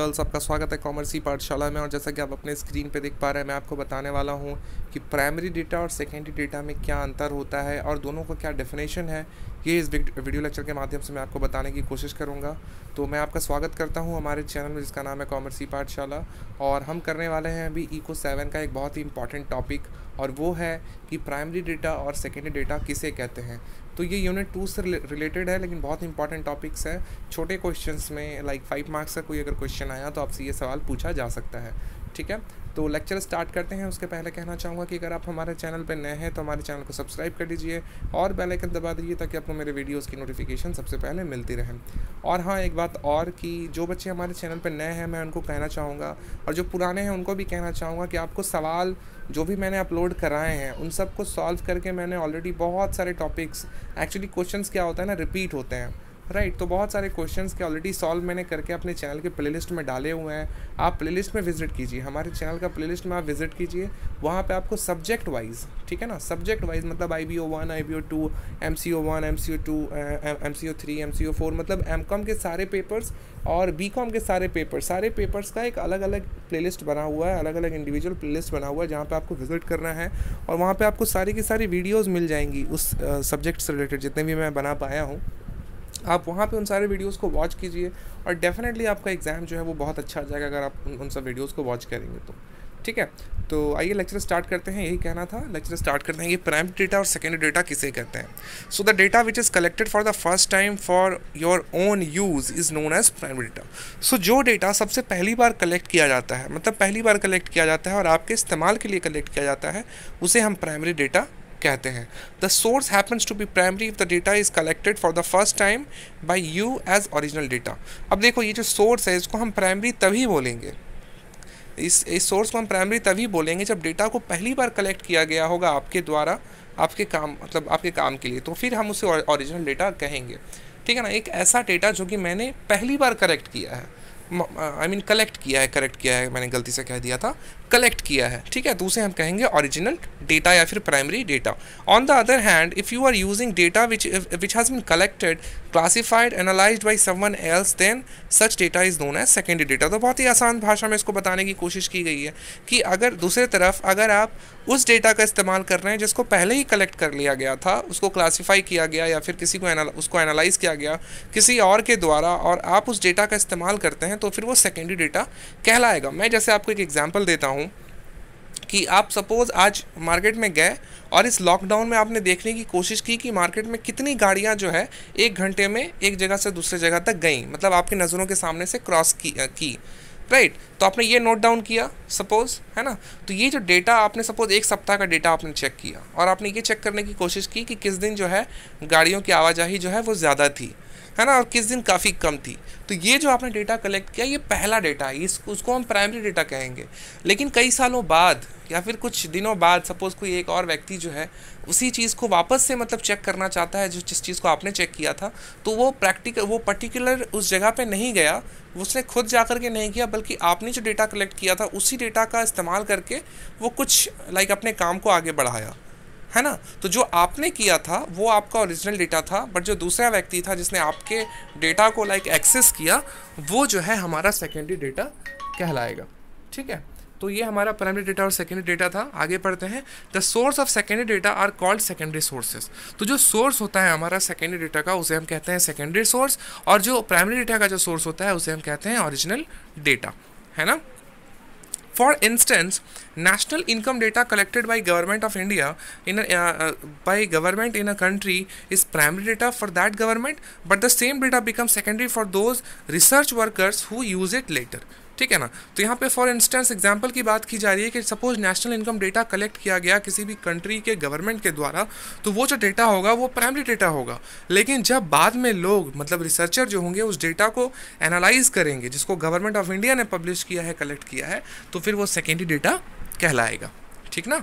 Girls आपका स्वागत है कॉमर्सी पाठशाला में। और जैसा कि आप अपने स्क्रीन पे देख पा रहे हैं, मैं आपको बताने वाला हूँ कि प्राइमरी डेटा और सेकेंडरी डेटा में क्या अंतर होता है और दोनों का क्या डेफिनेशन है, ये इस वीडियो लेक्चर के माध्यम से मैं आपको बताने की कोशिश करूँगा। तो मैं आपका स्वागत करता हूँ हमारे चैनल में, जिसका नाम है कॉमर्सी पाठशाला। और हम करने वाले हैं अभी इको सेवन का एक बहुत ही इंपॉर्टेंट टॉपिक और वो है कि प्राइमरी डेटा और सेकेंडरी डेटा किसे कहते हैं। तो ये यूनिट टू से रिलेटेड है, लेकिन बहुत इंपॉर्टेंट टॉपिक्स है। छोटे क्वेश्चंस में लाइक फाइव मार्क्स का कोई अगर क्वेश्चन आया तो आपसे ये सवाल पूछा जा सकता है। ठीक है? तो लेक्चर स्टार्ट करते हैं। उसके पहले कहना चाहूँगा कि अगर आप हमारे चैनल पर नए हैं तो हमारे चैनल को सब्सक्राइब कर दीजिए और बेल आइकन दबा दीजिए ताकि आपको मेरे वीडियोस की नोटिफिकेशन सबसे पहले मिलती रहे। और हाँ एक बात और कि जो बच्चे हमारे चैनल पर नए हैं, मैं उनको कहना चाहूँगा और जो पुराने हैं, उनको भी कहना चाहूँगा कि आपको सवाल जो भी मैंने अपलोड कराए हैं, उन सबको सॉल्व करके मैंने ऑलरेडी बहुत सारे टॉपिक्स एक्चुअली क्वेश्चंस क्या होता है ना रिपीट होते हैं। राइट तो बहुत सारे क्वेश्चंस के ऑलरेडी सॉल्व मैंने करके अपने चैनल के प्लेलिस्ट में डाले हुए हैं। आप प्लेलिस्ट में विज़िट कीजिए। हमारे चैनल का प्लेलिस्ट में आप विज़िट कीजिए। वहाँ पे आपको सब्जेक्ट वाइज ठीक है ना? सब्जेक्ट वाइज मतलब I B O one I B O two M C O one M C O two M C O three M C O four मतलब एम कॉम के सारे पेपर्स और B com के सारे paper सारे papers का एक अलग अलग प्लेलिस्ट बना हुआ है अलग अलग इंडिविजुअल प्लेलिस्ट बना हुआ है जहाँ पे आपको विज़िट करना है और वहाँ पे आपको सारी की सारी वीडियोस मिल जाएँगी उस सब्जेक्ट से रिलेटेड जितने भी मैं बना पाया हूँ। आप वहाँ पे उन सारे वीडियोस को वॉच कीजिए और डेफिनेटली आपका एग्ज़ाम जो है वो बहुत अच्छा आ जाएगा अगर आप उन, उन सब वीडियोस को वॉच करेंगे तो। ठीक है? तो आइए लेक्चर स्टार्ट करते हैं। यही कहना था लेक्चर स्टार्ट करते हैं ये प्राइमरी डेटा और सेकेंडरी डेटा किसे कहते हैं? So the data which is collected for the first time for your own use is known as primary data so जो डेटा सबसे पहली बार कलेक्ट किया जाता है मतलब पहली बार कलेक्ट किया जाता है और आपके इस्तेमाल के लिए कलेक्ट किया जाता है उसे हम प्राइमरी डेटा कहते हैं। The source happens to be primary if the data is collected for the first time by you as original data अब देखो, ये जो सोर्स है, इसको हम प्राइमरी तभी बोलेंगे। इस इस सोर्स को हम प्राइमरी तभी बोलेंगे जब डेटा को पहली बार कलेक्ट किया गया होगा आपके द्वारा, आपके काम मतलब आपके काम के लिए। तो फिर हम उसे ओरिजिनल डेटा कहेंगे। ठीक है ना? एक ऐसा डेटा जो कि मैंने पहली बार कलेक्ट किया है। आई मीन कलेक्ट किया है करेक्ट किया है, मैंने गलती से कह दिया था। कलेक्ट किया है, ठीक है? तो उसे हम कहेंगे ओरिजिनल डेटा या फिर primary data on the other hand if you are using data which which has been collected classified analyse by someone else then such data is known as secondary data तो बहुत ही आसान भाषा में इसको बताने की कोशिश की गई है कि अगर दूसरी तरफ़, अगर आप उस डेटा का इस्तेमाल कर रहे हैं जिसको पहले ही कलेक्ट कर लिया गया था, उसको क्लासीफाई किया गया या फिर किसी को उसको एनालाइज किया गया किसी और के द्वारा और आप उस डेटा का इस्तेमाल करते हैं तो फिर वो सेकेंडरी डेटा कहलाएगा। मैं जैसे आपको एक एग्ज़ाम्पल देता हूँ कि आप सपोज़ आज मार्केट में गए और इस लॉकडाउन में आपने देखने की कोशिश की कि मार्केट में कितनी गाड़ियाँ जो है एक घंटे में एक जगह से दूसरे जगह तक गई मतलब आपकी नज़रों के सामने से क्रॉस की की। Right right? तो आपने ये नोट डाउन किया सपोज़ है ना तो ये जो डेटा आपने सपोज़ एक सप्ताह का डेटा आपने चेक किया और आपने ये चेक करने की कोशिश की कि किस दिन जो है गाड़ियों की आवाजाही जो है वो ज़्यादा थी है ना और किस दिन काफ़ी कम थी। तो ये जो आपने डेटा कलेक्ट किया, ये पहला डेटा है। इस, उसको हम प्राइमरी डेटा कहेंगे। लेकिन कई सालों बाद, या फिर कुछ दिनों बाद सपोज़ कोई एक और व्यक्ति जो है, उसी चीज़ को वापस से मतलब चेक करना चाहता है, जो जिस चीज़ को आपने चेक किया था तो वो प्रैक्टिकल वो पर्टिकुलर उस जगह पे नहीं गया। उसने खुद जा कर के नहीं किया, बल्कि आपने जो डेटा कलेक्ट किया था, उसी डेटा का इस्तेमाल करके वो कुछ लाइक अपने काम को आगे बढ़ाया। है ना? तो जो आपने किया था, वो आपका ओरिजिनल डेटा था बट जो दूसरा व्यक्ति था जिसने आपके डेटा को लाइक एक्सेस किया, वो जो है हमारा सेकेंडरी डेटा कहलाएगा। ठीक है? तो ये हमारा प्राइमरी डेटा और सेकेंडरी डेटा था। आगे पढ़ते हैं। The source of secondary data are called secondary sources तो जो सोर्स होता है हमारा सेकेंडरी डेटा का, उसे हम कहते हैं सेकेंडरी सोर्स और जो प्राइमरी डेटा का जो सोर्स होता है, उसे हम कहते हैं ओरिजिनल डेटा है ना? For instance, national income data collected by government of India in a, uh, uh, by government in a country is primary data for that government, but the same data becomes secondary for those research workers who use it later. ठीक है ना? तो यहाँ पे for instance example की बात की जा रही है कि suppose national income data collect किया गया किसी भी कंट्री के गवर्नमेंट के द्वारा तो वो जो डेटा होगा, वो प्राइमरी डेटा होगा। लेकिन जब बाद में लोग मतलब रिसर्चर जो होंगे, उस डेटा को एनालाइज करेंगे, जिसको गवर्नमेंट ऑफ़ इंडिया ने पब्लिश किया है कलेक्ट किया है तो फिर वो सेकेंडरी डेटा कहलाएगा। ठीक ना?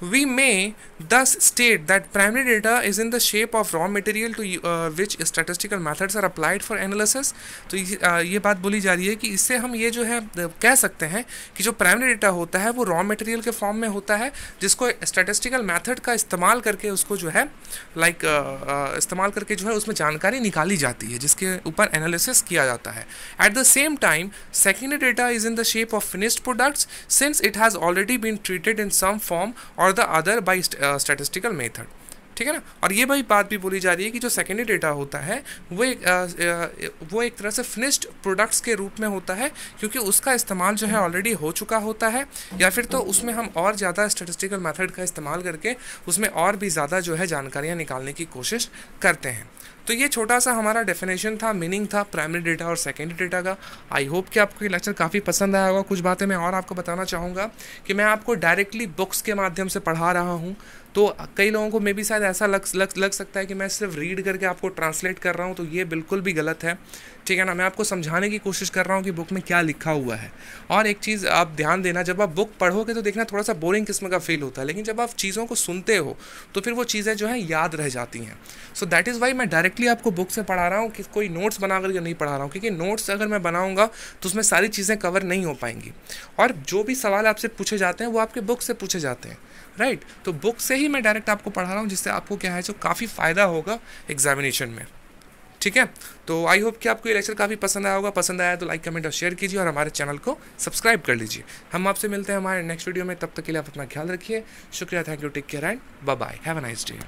We may thus state that primary data is in the shape of raw material to uh, which statistical methods are applied for analysis. तो uh, ये बात बोली जा रही है कि इससे हम ये जो है कह सकते हैं कि जो प्राइमरी डेटा होता है वो रॉ मटेरियल के फॉर्म में होता है जिसको स्टैटिस्टिकल मेथड का इस्तेमाल करके उसको जो है लाइक like, uh, इस्तेमाल करके जो है उसमें जानकारी निकाली जाती है जिसके ऊपर एनालिसिस किया जाता है। At the same time secondary data is in the shape of finished products since it has already been treated in some form और और the other by statistical method ठीक है ना? और ये भाई बात भी बोली जा रही है कि जो सेकेंडरी डेटा होता है वो एक आ, आ, वो एक तरह से फिनिश्ड प्रोडक्ट्स के रूप में होता है क्योंकि उसका इस्तेमाल जो है ऑलरेडी हो चुका होता है या फिर तो उसमें हम और ज़्यादा स्टेटिस्टिकल मेथड का इस्तेमाल करके उसमें और भी ज़्यादा जो है जानकारियाँ निकालने की कोशिश करते हैं। तो ये छोटा सा हमारा डेफिनेशन था मीनिंग था प्राइमरी डेटा और सेकेंडरी डेटा का। आई होप कि आपको ये लेक्चर काफ़ी पसंद आया होगा। कुछ बातें मैं और आपको बताना चाहूँगा कि मैं आपको डायरेक्टली बुक्स के माध्यम से पढ़ा रहा हूँ। तो कई लोगों को मे भी शायद ऐसा लग लग लग सकता है कि मैं सिर्फ़ रीड करके आपको ट्रांसलेट कर रहा हूँ तो ये बिल्कुल भी गलत है। ठीक है ना? मैं आपको समझाने की कोशिश कर रहा हूँ कि बुक में क्या लिखा हुआ है। और एक चीज़ आप ध्यान देना, जब आप बुक पढ़ोगे तो देखना थोड़ा सा बोरिंग किस्म का फील होता है, लेकिन जब आप चीज़ों को सुनते हो तो फिर वो चीज़ें जो है याद रह जाती हैं। सो दैट इज़ वाई मैं डायरेक्टली आपको बुक से पढ़ा रहा हूँ कि कोई नोट्स बना करके नहीं पढ़ा रहा हूँ, क्योंकि नोट्स अगर मैं बनाऊँगा तो उसमें सारी चीज़ें कवर नहीं हो पाएँगी। और जो भी सवाल आपसे पूछे जाते हैं, वो आपके बुक से पूछे जाते हैं राइट तो बुक से ही मैं डायरेक्ट आपको पढ़ा रहा हूँ, जिससे आपको क्या है, जो काफ़ी फ़ायदा होगा एग्जामिनेशन में। ठीक है? तो आई होप कि आपको ये लेक्चर काफ़ी पसंद आया होगा। पसंद आया तो लाइक कमेंट और शेयर कीजिए और हमारे चैनल को सब्सक्राइब कर लीजिए। हम आपसे मिलते हैं हमारे नेक्स्ट वीडियो में। तब तक के लिए आप अपना ख्याल रखिए। शुक्रिया thank you take care and bye have a nice day